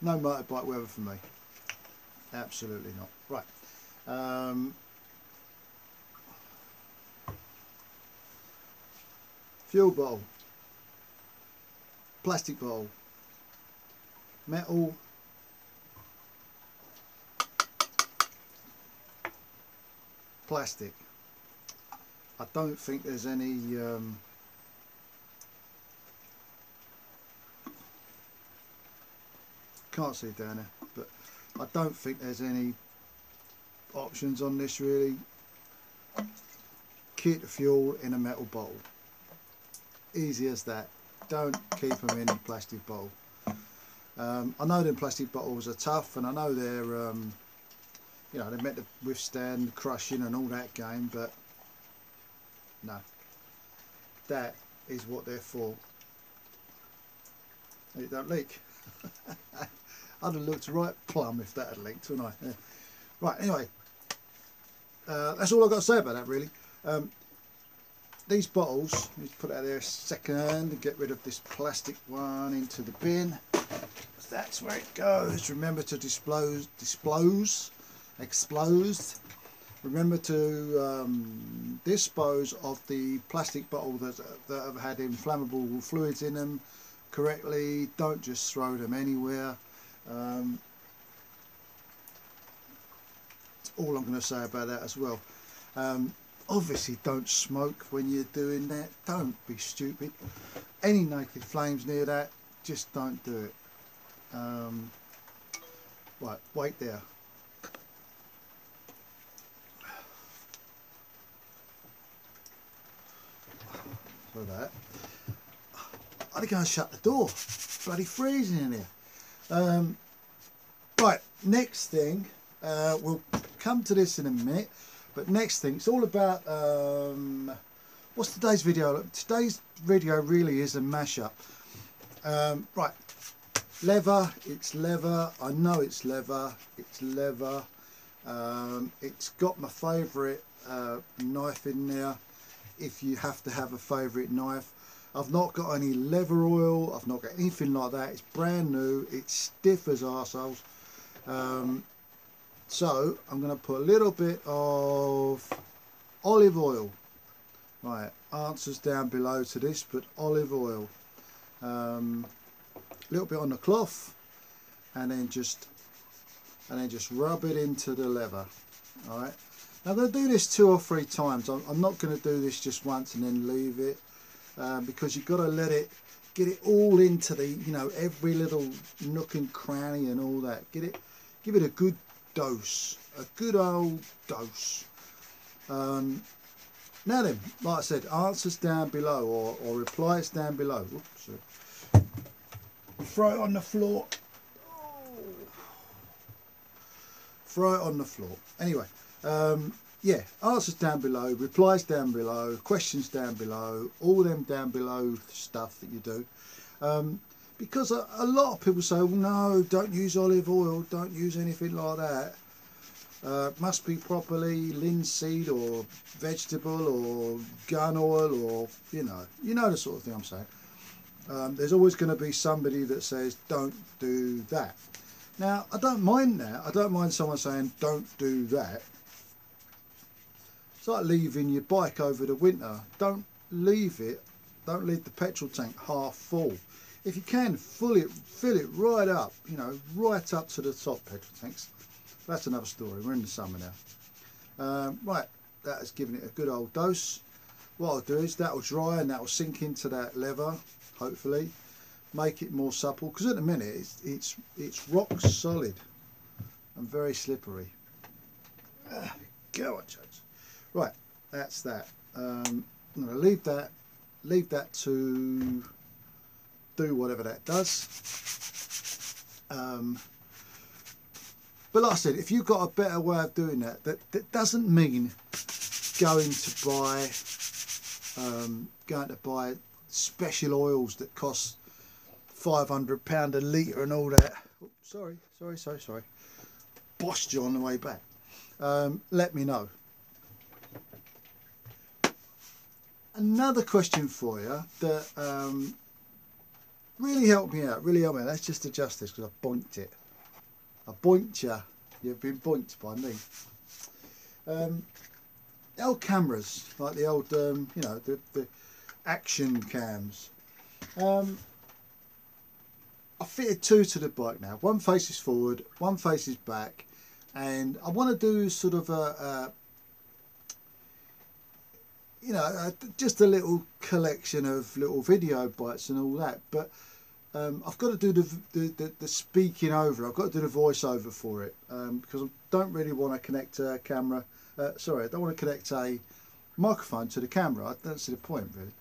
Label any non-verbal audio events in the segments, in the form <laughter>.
no motorbike weather for me. Absolutely not. Right. Um, fuel bottle, plastic bottle, metal, plastic. I don't think there's any um, can't see down there but I don't think there's any options on this really. Keep the fuel in a metal bottle easy as that. Don't keep them in a plastic bottle um, I know them plastic bottles are tough and I know they're um, you know they're meant to withstand crushing and all that game but no. That is what they're for. It don't leak <laughs> I'd have looked right plumb if that had leaked wouldn't I yeah. right anyway uh, that's all I've got to say about that really um, these bottles, let me put out there a second and get rid of this plastic one into the bin. That's where it goes. Remember to dispose, dispose, expose. Remember to um, dispose of the plastic bottle that, that have had inflammable fluids in them correctly. Don't just throw them anywhere. Um, that's all I'm going to say about that as well. Um, obviously don't smoke when you're doing that. Don't be stupid. Any naked flames near that just don't do it. Um, right wait there. So that. I gotta go and shut the door. Bloody freezing in here um, right next thing uh, we'll come to this in a minute but next thing, it's all about, um, what's today's video? Today's video really is a mashup. Um, right, leather, it's leather, I know it's leather, it's leather. Um, it's got my favourite uh, knife in there, if you have to have a favourite knife. I've not got any leather oil, I've not got anything like that, it's brand new, it's stiff as arseholes. Um, so I'm going to put a little bit of olive oil. Right, answers down below to this, but olive oil. Um, a little bit on the cloth, and then just and then just rub it into the leather. All right. Now I'm going to do this two or three times. I'm, I'm not going to do this just once and then leave it um, because you've got to let it get it all into the you know every little nook and cranny and all that. Get it, give it a good dose, a good old dose. Um, now then, like I said, answers down below or, or replies down below. Oops, throw it on the floor. Throw it on the floor. Anyway, um, yeah, answers down below, replies down below, questions down below, all them down below stuff that you do. Um, because a, a, lot of people say, well, no, don't use olive oil, don't use anything like that. Uh, must be properly linseed or vegetable or gun oil or, you know, you know the sort of thing I'm saying. Um, there's always going to be somebody that says, don't do that. Now, I don't mind that. I don't mind someone saying, don't do that. It's like leaving your bike over the winter. Don't leave it, don't leave the petrol tank half full. If you can fill it fill it right up you know right up to the top petrol tanks. That's another story. We're in the summer now. Um, right that has given it a good old dose. What I'll do is that will dry and that will sink into that leather hopefully. Make it more supple because at the minute it's, it's it's rock solid and very slippery. Ah, go on Jones right that's that um, I'm going to leave that leave that to do whatever that does. Um, but like I said, if you've got a better way of doing that, that, that doesn't mean going to buy um, going to buy special oils that cost five hundred pound a litre and all that. Sorry, sorry, sorry, sorry. Bossed you on the way back. Um, let me know. Another question for you that um, really helped me out. Really helped me. Let's just adjust this because I boinked it. I boinked you. You've been boinked by me. Um, old cameras, like the old, um, you know, the, the action cams. Um, I fitted two to the bike now. One faces forward, one faces back, and I want to do sort of a, a you know, just a little collection of little video bites and all that. But um, I've got to do the, the, the, the, speaking over. I've got to do the voiceover for it um, because I don't really want to connect a camera. Uh, sorry, I don't want to connect a microphone to the camera. I don't see the point really.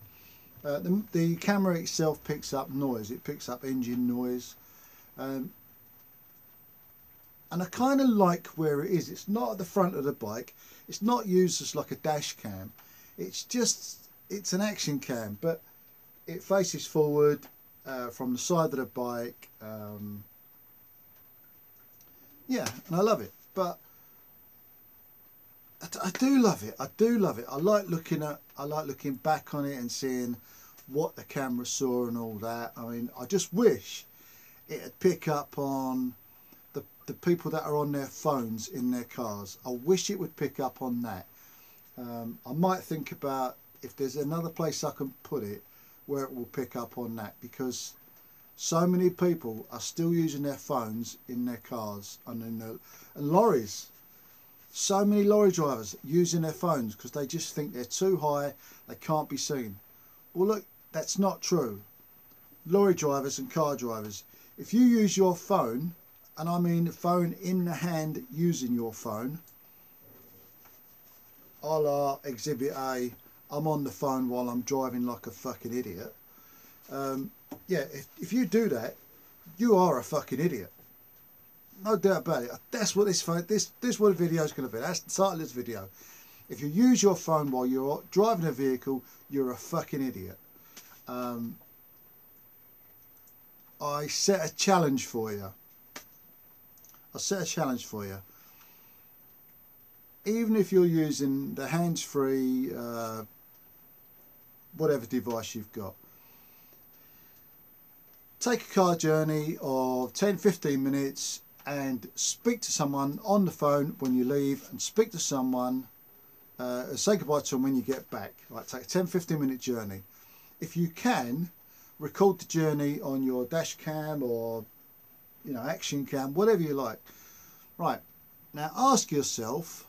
Uh, the, the, camera itself picks up noise. It picks up engine noise. Um, and I kind of like where it is. It's not at the front of the bike. It's not used as like a dash cam. It's just, it's an action cam, but it faces forward uh, from the side of the bike. Um, yeah, and I love it. But I, I do love it. I do love it. I like looking at, I like looking back on it and seeing what the camera saw and all that. I mean, I just wish it'd pick up on the, the people that are on their phones in their cars. I wish it would pick up on that. Um, I might think about if there's another place I can put it where it will pick up on that because so many people are still using their phones in their cars and in the and lorries. So many lorry drivers using their phones because they just think they're too high, they can't be seen. Well, look, that's not true. Lorry drivers and car drivers, if you use your phone, and I mean phone in the hand using your phone, a la Exhibit A, I'm on the phone while I'm driving like a fucking idiot. Um, yeah, if, if you do that, you are a fucking idiot. No doubt about it. That's what this phone, this this what the video is going to be. That's the title of this video. If you use your phone while you're driving a vehicle, you're a fucking idiot um, I set a challenge for you. I set a challenge for you. Even if you're using the hands-free, uh, whatever device you've got, take a car journey of 10-15 minutes and speak to someone on the phone when you leave and speak to someone uh, say goodbye to them when you get back like take a 10-15 minute journey if you can, record the journey on your dash cam or you know action cam, whatever you like. Right, now ask yourself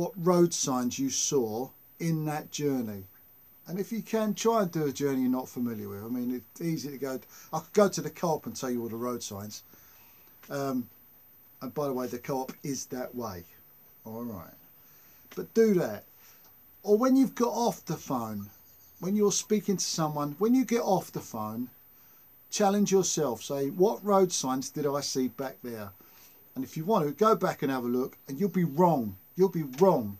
what road signs you saw in that journey. And if you can, try and do a journey you're not familiar with. I mean, it's easy to go. I could go to the co-op and tell you all the road signs. Um, and by the way, the co-op is that way. All right. But do that or when you've got off the phone, when you're speaking to someone, when you get off the phone, challenge yourself. Say, what road signs did I see back there? And if you want to, go back and have a look, and you'll be wrong. You'll be wrong.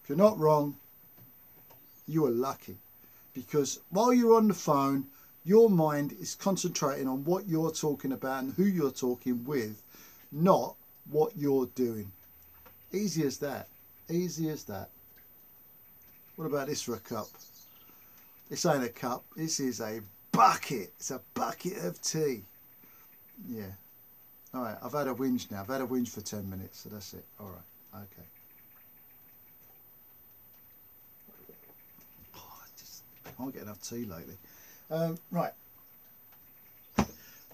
If you're not wrong, you are lucky. Because while you're on the phone, your mind is concentrating on what you're talking about and who you're talking with, not what you're doing. Easy as that. Easy as that. What about this for a cup? This ain't a cup. This is a bucket. It's a bucket of tea. Yeah. All right. I've had a whinge now. I've had a whinge for 10 minutes. So that's it. All right. Okay. Oh, I just can't get enough tea lately. Um, right.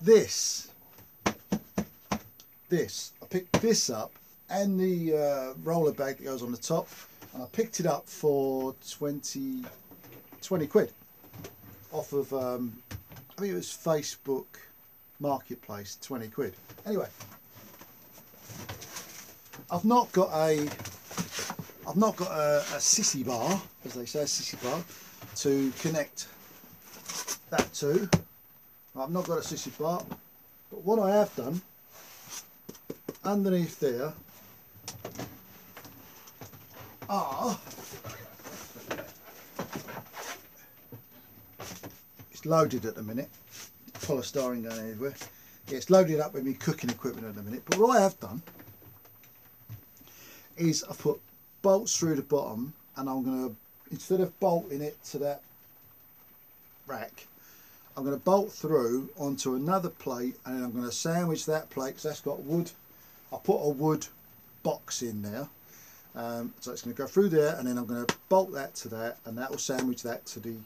This. This. I picked this up and the uh, roller bag that goes on the top and I picked it up for 20, 20 quid off of um, I think it was Facebook Marketplace 20 quid anyway I've not got a I've not got a, a sissy bar as they say a sissy bar to connect that to. I've not got a sissy bar but what I have done underneath there are it's loaded at the minute polystyrene going everywhere. Yeah, it's loaded up with me cooking equipment at the minute but what I have done is I've put bolts through the bottom and I'm going to instead of bolting it to that rack I'm going to bolt through onto another plate and I'm going to sandwich that plate because that's got wood. I put a wood box in there. Um, so it's going to go through there and then I'm going to bolt that to that and that will sandwich that to the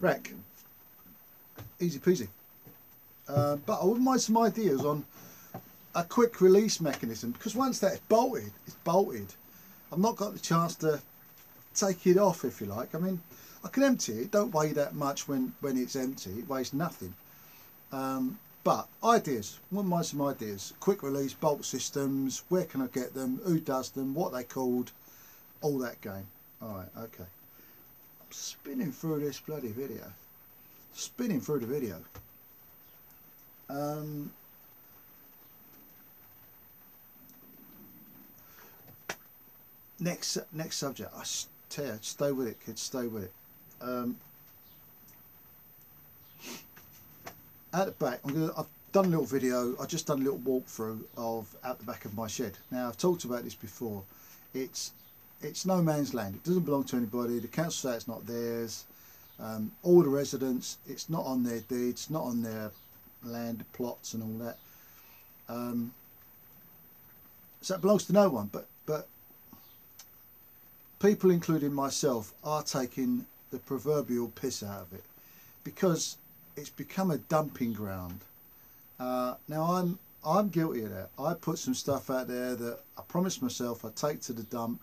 rack. Easy peasy. Uh, but I wouldn't mind some ideas on a quick release mechanism because once that's bolted, it's bolted. I've not got the chance to take it off if you like. I mean, I can empty it. Don't weigh that much when, when it's empty. It weighs nothing. Um, but ideas, wouldn't mind some ideas. Quick release bolt systems, where can I get them, who does them, what they called, all that game. Alright, okay. I'm spinning through this bloody video. Spinning through the video. Um, next next subject. I tell stay with it, kids. Stay with it. Um, at the back, I'm gonna, I've done a little video. I've just done a little walkthrough of out the back of my shed. Now I've talked about this before. It's it's no man's land. It doesn't belong to anybody. The council say it's not theirs. Um, all the residents, it's not on their deeds, not on their land plots and all that. Um, so it belongs to no one. But but people, including myself, are taking the proverbial piss out of it because it's become a dumping ground. Uh, now I'm I'm guilty of that. I put some stuff out there that I promised myself I'd take to the dump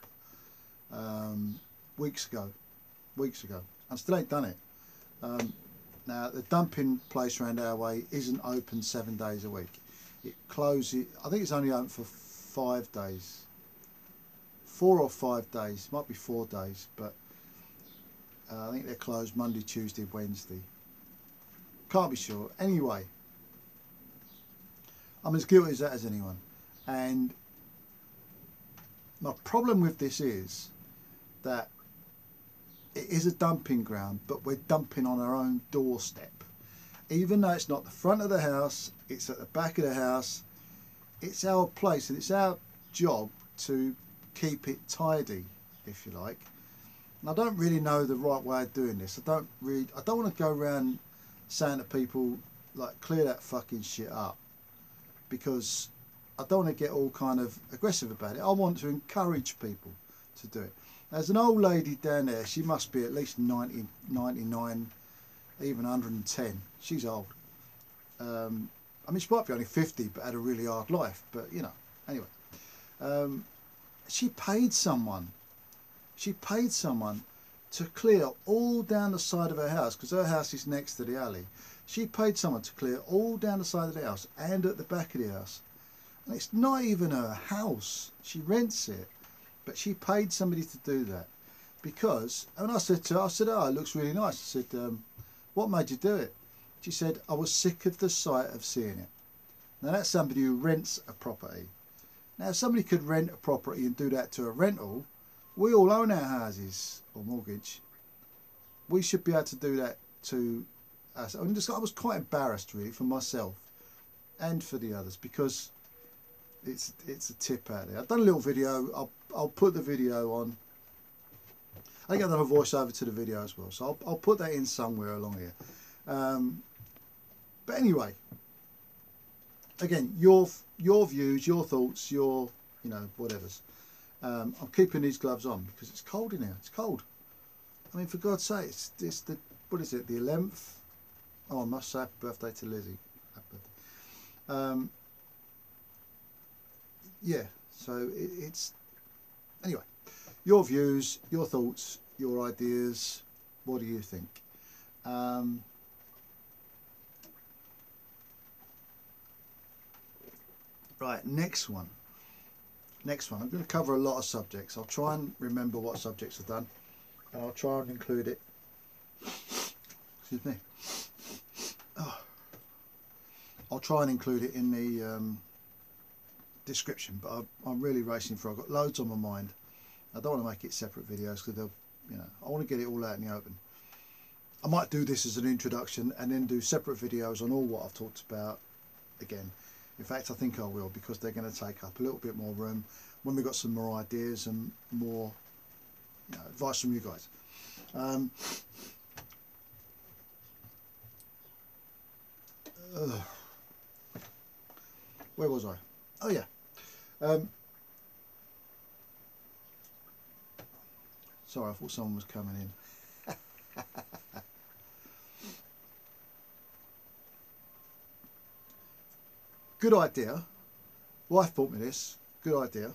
um, weeks ago, weeks ago. I still ain't done it. Um, now the dumping place around our way isn't open seven days a week. It closes. I think it's only open for five days, four or five days. Might be four days, but uh, I think they're closed Monday, Tuesday, Wednesday. Can't be sure. Anyway, I'm as guilty as that as anyone. And my problem with this is that it is a dumping ground, but we're dumping on our own doorstep. Even though it's not the front of the house, it's at the back of the house, it's our place and it's our job to keep it tidy, if you like. And I don't really know the right way of doing this. I don't really, I don't want to go around saying to people like clear that fucking shit up because I don't want to get all kind of aggressive about it. I want to encourage people to do it. There's an old lady down there, she must be at least 90, 99, even 110. She's old. Um, I mean, she might be only 50, but had a really hard life. But, you know, anyway. Um, she paid someone. She paid someone to clear all down the side of her house because her house is next to the alley. She paid someone to clear all down the side of the house and at the back of the house. And it's not even her house. She rents it. But she paid somebody to do that. Because, and I said to her, I said, oh, it looks really nice. I said, um, what made you do it? She said, I was sick of the sight of seeing it. Now that's somebody who rents a property. Now somebody could rent a property and do that to a rental, we all own our houses or mortgage. We should be able to do that to us. I, just, I was quite embarrassed really for myself and for the others because it's it's a tip out there. I've done a little video. I'll I'll put the video on. I think I've done a voiceover to the video as well, so I'll I'll put that in somewhere along here. Um, but anyway, again, your your views, your thoughts, your you know whatever's. Um, I'm keeping these gloves on because it's cold in here. It's cold. I mean, for God's sake, it's, it's the what is it? The 11th. Oh, I must say happy birthday to Lizzie. Happy birthday. Um, yeah, so it, it's anyway. Your views, your thoughts, your ideas. What do you think? Um, right, next one. Next one. I'm going to cover a lot of subjects. I'll try and remember what subjects I've done, and I'll try and include it. Excuse me. Oh. I'll try and include it in the. Um, description, but I, I'm really racing for. I've got loads on my mind. I don't want to make it separate videos because they'll, you know, I want to get it all out in the open. I might do this as an introduction and then do separate videos on all what I've talked about again. In fact, I think I will because they're going to take up a little bit more room when we've got some more ideas and more you know, advice from you guys. Um, uh, <sighs> where was I? Oh yeah. Um, sorry, I thought someone was coming in. <laughs> Good idea. Wife bought me this. Good idea.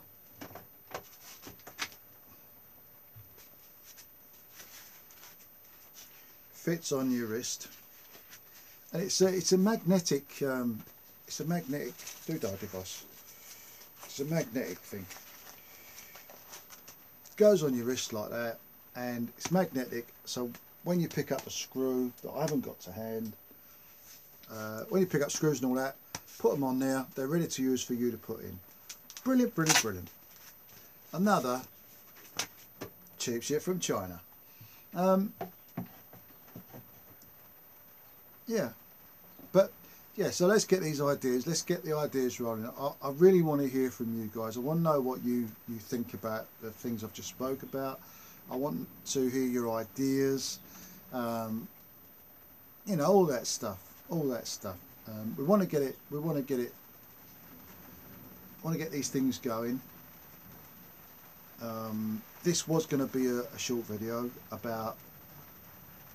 Fits on your wrist, and it's a it's a magnetic um, it's a magnetic doodad device. It's a magnetic thing. Goes on your wrist like that, and it's magnetic. So when you pick up a screw that I haven't got to hand, uh, when you pick up screws and all that, put them on there. They're ready to use for you to put in. Brilliant, brilliant, brilliant. Another cheap shit from China. Um, yeah, but yeah, so let's get these ideas. Let's get the ideas rolling. I, I really want to hear from you guys. I want to know what you you think about the things I've just spoke about. I want to hear your ideas. Um, you know, all that stuff. All that stuff. Um, we want to get it. We want to get it. Want to get these things going. Um, this was going to be a, a short video about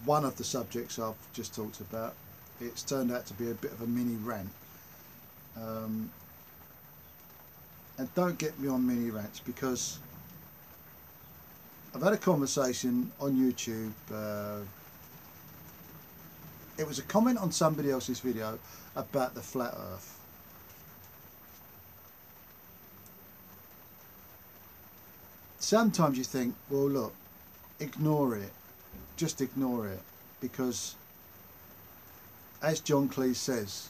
one of the subjects I've just talked about. It's turned out to be a bit of a mini rant. Um, and don't get me on mini rants because I've had a conversation on YouTube. Uh, it was a comment on somebody else's video about the flat earth. Sometimes you think, well, look, ignore it. Just ignore it. Because, as John Cleese says,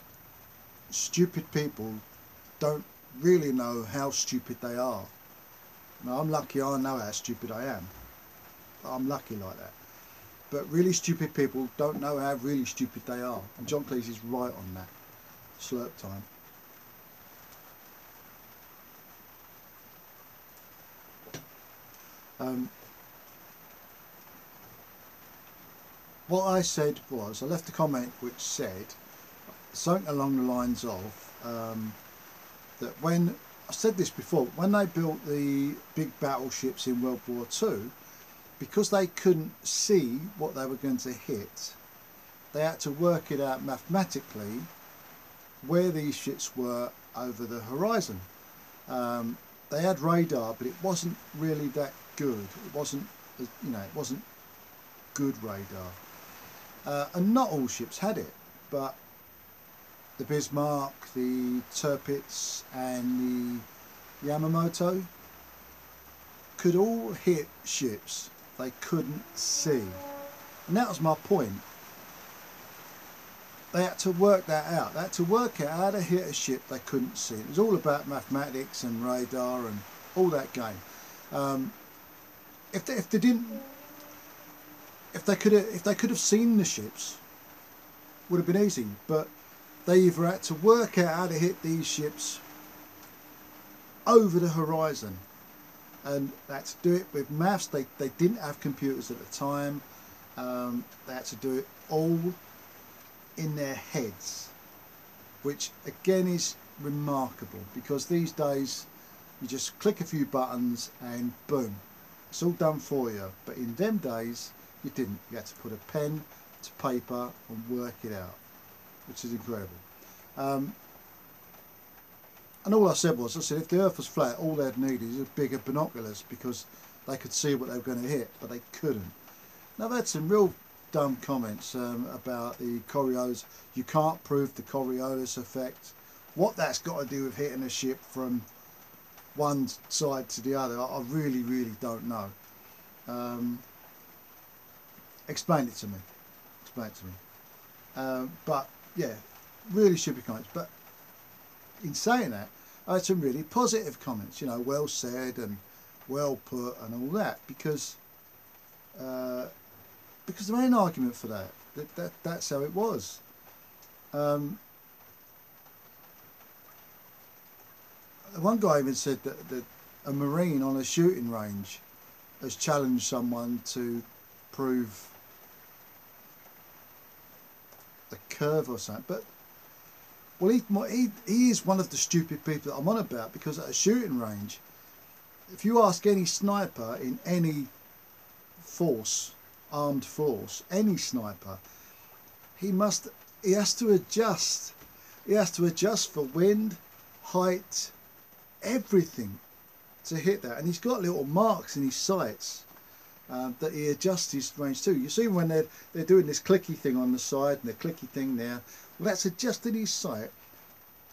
stupid people don't really know how stupid they are. Now, I'm lucky I know how stupid I am. I'm lucky like that. But really stupid people don't know how really stupid they are. And John Cleese is right on that. Slurp time. Um, what I said was, I left a comment which said something along the lines of um, that when, I said this before, when they built the big battleships in World War II, because they couldn't see what they were going to hit, they had to work it out mathematically where these ships were over the horizon. Um, they had radar, but it wasn't really that good. It wasn't, you know, it wasn't good radar. Uh, and not all ships had it, but the Bismarck, the Tirpitz, and the Yamamoto could all hit ships they couldn't see. And that was my point. They had to work that out. They had to work out how to hit a ship they couldn't see. It was all about mathematics and radar and all that game. Um, if they, if they didn't, if they could if they could have seen the ships, would have been easy. But they either had to work out how to hit these ships over the horizon, and they had to do it with maths. They they didn't have computers at the time. Um, they had to do it all in their heads, which again is remarkable because these days you just click a few buttons and boom, it's all done for you. But in them days, you didn't. You had to put a pen to paper and work it out, which is incredible. Um, and all I said was, I said, if the Earth was flat, all they'd need is a bigger binoculars because they could see what they were going to hit, but they couldn't. Now, I've had some real dumb comments um, about the Coriolis. You can't prove the Coriolis effect. What that's got to do with hitting a ship from one side to the other, I really, really don't know. Um, explain it to me. Explain it to me. Um, but yeah, really stupid comments. But in saying that, I had some really positive comments. You know, well said and well put and all that because uh, because there ain't an argument for that. That, that that's how it was. Um, one guy even said that, that a marine on a shooting range has challenged someone to prove a curve or something. But Well, he, he, he is one of the stupid people that I'm on about because at a shooting range, if you ask any sniper in any force, armed force, any sniper, he must, he has to adjust. He has to adjust for wind, height, everything to hit that. And he's got little marks in his sights um, that he adjusts his range to. You see when they're, they're doing this clicky thing on the side and the clicky thing there, that's adjusting his sight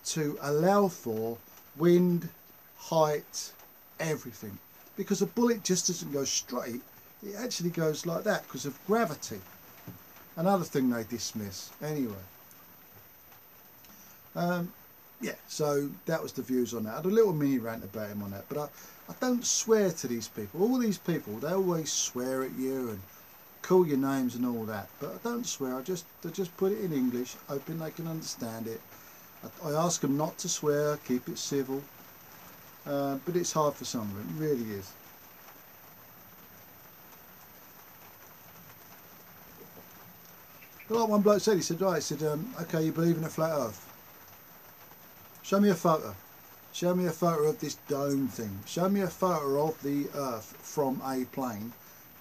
to allow for wind, height, everything. Because a bullet just doesn't go straight, it actually goes like that because of gravity. Another thing they dismiss. Anyway. Um, yeah, so that was the views on that. I had a little mini rant about him on that, but I, I don't swear to these people. All these people, they always swear at you and call your names and all that, but I don't swear. I just I just put it in English, hoping they can understand it. I, I ask them not to swear, keep it civil, uh, but it's hard for some of them. It really is. Like one bloke said, he said, right, he said, um, okay, you believe in a flat earth. Show me a photo. Show me a photo of this dome thing. Show me a photo of the Earth from a plane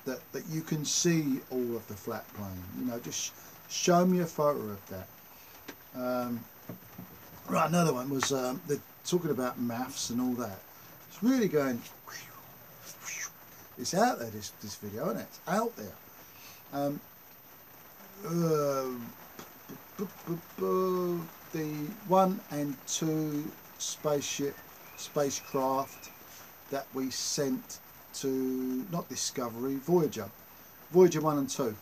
that, that you can see all of the flat plane. You know, just show me a photo of that. Um, right, another one was um, they're talking about maths and all that. It's really going. It's out there. This this video, isn't it? It's out there. Um, uh, the one and two spaceship spacecraft that we sent to not Discovery Voyager. Voyager 1 and 2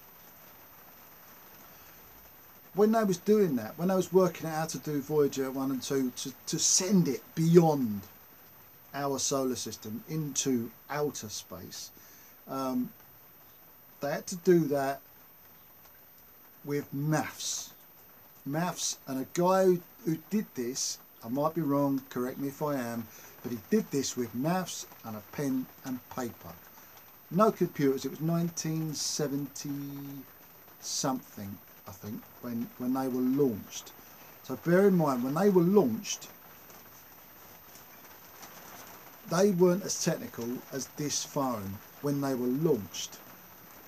when I was doing that when I was working out how to do Voyager 1 and 2 to, to send it beyond our solar system into outer space um, they had to do that with maths. Maths and a guy who, who did this I might be wrong correct me if I am but he did this with maths and a pen and paper. No computers it was 1970 something I think when when they were launched. So bear in mind when they were launched they weren't as technical as this phone when they were launched.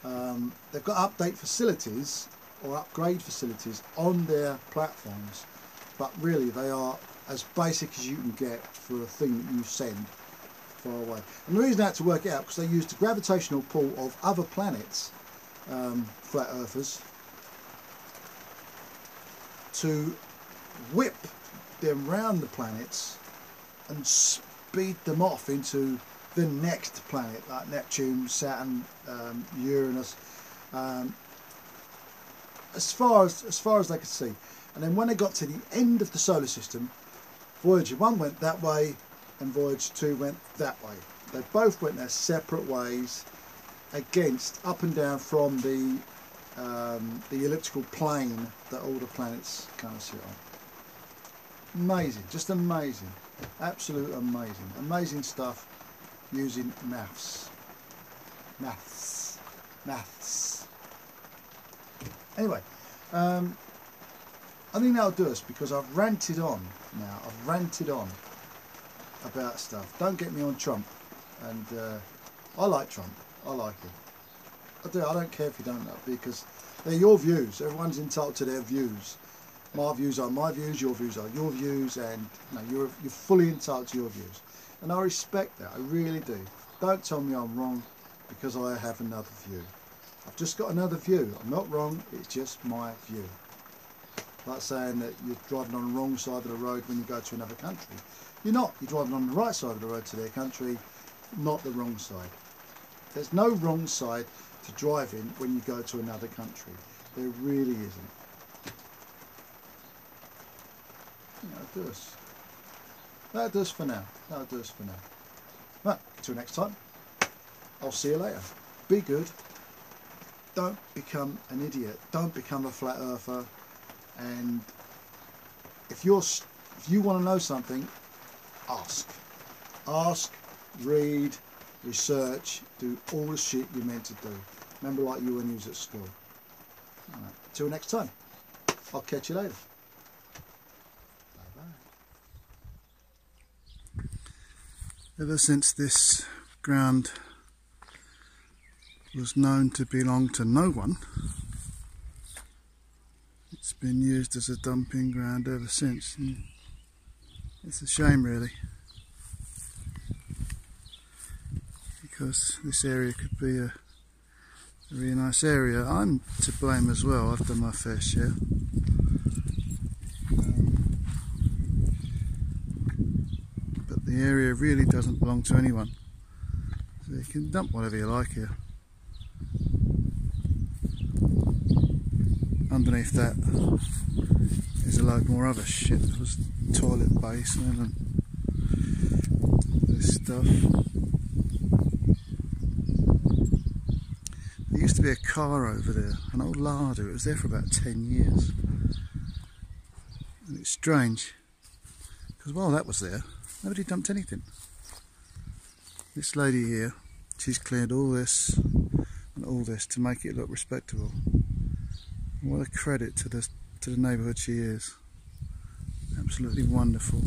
Um, they've got update facilities or upgrade facilities on their platforms but really they are as basic as you can get for a thing that you send far away and the reason I had to work it out because they used the gravitational pull of other planets um, flat earthers to whip them round the planets and speed them off into the next planet like Neptune, Saturn, um, Uranus um, as far as as far as they could see. And then when they got to the end of the solar system, Voyager 1 went that way and Voyager 2 went that way. They both went their separate ways against up and down from the um, the elliptical plane that all the planets kind of sit on. Amazing, just amazing, absolute amazing, amazing stuff using maths, maths, maths. Anyway, um, I think that'll do us because I've ranted on now. I've ranted on about stuff. Don't get me on Trump. And uh, I like Trump. I like him. I do. I don't care if you don't know because they're your views. Everyone's entitled to their views. My views are my views. Your views are your views, and you know, you're you're fully entitled to your views. And I respect that. I really do. Don't tell me I'm wrong because I have another view. I've just got another view. I'm not wrong, it's just my view. Like saying that you're driving on the wrong side of the road when you go to another country. You're not. You're driving on the right side of the road to their country, not the wrong side. There's no wrong side to driving when you go to another country. There really isn't. That'll do us. That'll do us for now. That'll do us for now. Right, until next time. I'll see you later. Be good don't become an idiot. Don't become a flat earther. And if you're if you want to know something, ask. Ask, read, research, do all the shit you're meant to do. Remember like you when you was at school. Until Till next time. I'll catch you later. Bye bye. Ever since this ground was known to belong to no one, been used as a dumping ground ever since. It's a shame really. Because this area could be a, a really nice area. I'm to blame as well, I've done my fair share. But the area really doesn't belong to anyone. So you can dump whatever you like here. Underneath that is a load more other shit. There was toilet basin and this stuff. There used to be a car over there, an old Lada. It was there for about 10 years. And it's strange, because while that was there, Nobody dumped anything. This lady here, she's cleared all this and all this to make it look respectable. What a credit to the to the neighbourhood she is. Absolutely wonderful.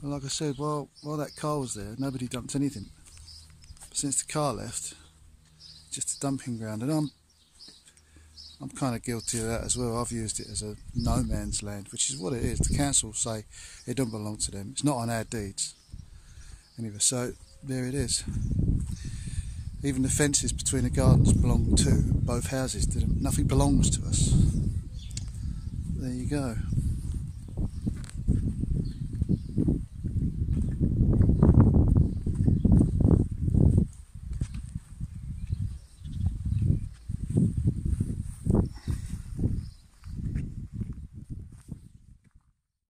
But like I said, while while that car was there, nobody dumped anything. But since the car left, just a dumping ground, and I'm I'm kind of guilty of that as well. I've used it as a no man's land, which is what it is. The council say it don't belong to them. It's not on our deeds. Anyway, so there it is. Even the fences between the gardens belong to both houses. Didn't nothing belongs to us. There you go.